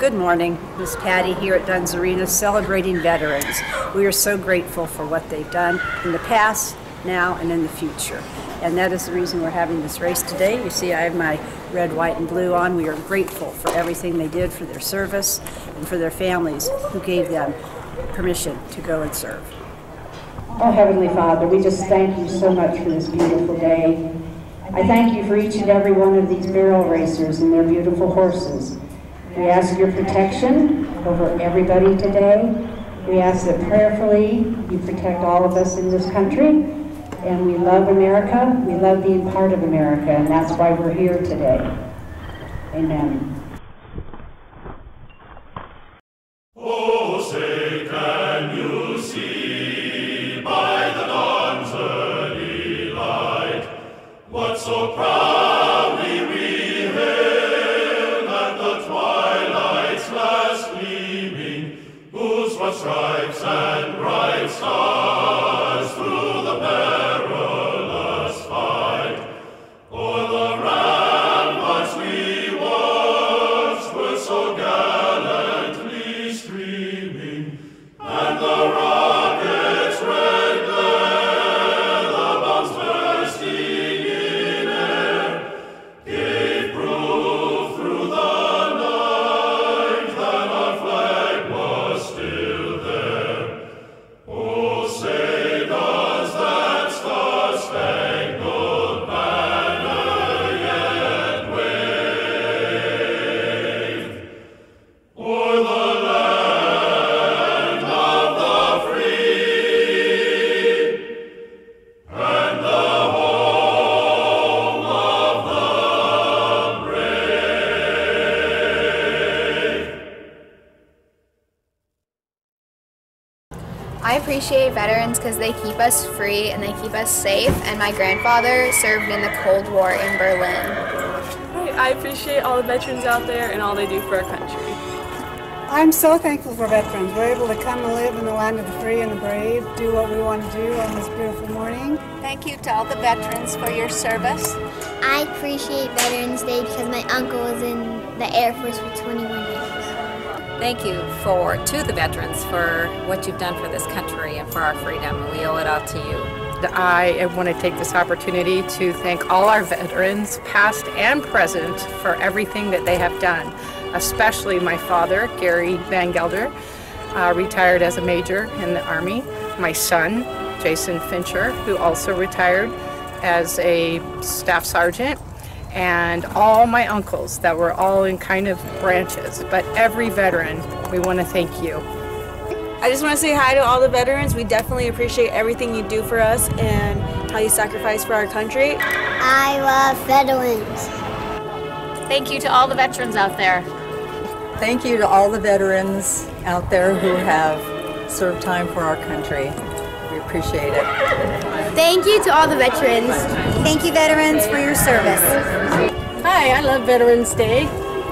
Good morning. Miss Patty here at Dunn's Arena celebrating veterans. We are so grateful for what they've done in the past, now, and in the future. And that is the reason we're having this race today. You see, I have my red, white, and blue on. We are grateful for everything they did for their service and for their families who gave them permission to go and serve. Oh, Heavenly Father, we just thank you so much for this beautiful day. I thank you for each and every one of these barrel racers and their beautiful horses. We ask your protection over everybody today. We ask that prayerfully you protect all of us in this country. And we love America. We love being part of America, and that's why we're here today. Amen. Oh, say, can you see by the dawn's early light what so proudly and the I appreciate veterans because they keep us free and they keep us safe. And my grandfather served in the Cold War in Berlin. I appreciate all the veterans out there and all they do for our country. I'm so thankful for veterans. We're able to come and live in the land of the free and the brave, do what we want to do on this beautiful morning. Thank you to all the veterans for your service. I appreciate Veterans Day because my uncle was in the Air Force for 21 years. Thank you for to the veterans for what you've done for this country and for our freedom. We owe it all to you. I want to take this opportunity to thank all our veterans, past and present, for everything that they have done, especially my father, Gary Van Gelder, uh, retired as a major in the Army, my son, Jason Fincher, who also retired as a staff sergeant, and all my uncles that were all in kind of branches. But every veteran, we want to thank you. I just want to say hi to all the veterans. We definitely appreciate everything you do for us and how you sacrifice for our country. I love veterans. Thank you to all the veterans out there. Thank you to all the veterans out there who have served time for our country. Appreciate it. Thank you to all the veterans. Thank you, veterans, for your service. Hi, I love Veterans Day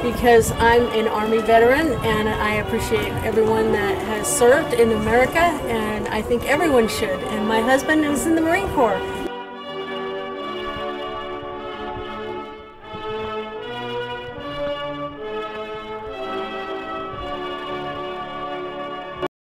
because I'm an Army veteran and I appreciate everyone that has served in America and I think everyone should. And my husband is in the Marine Corps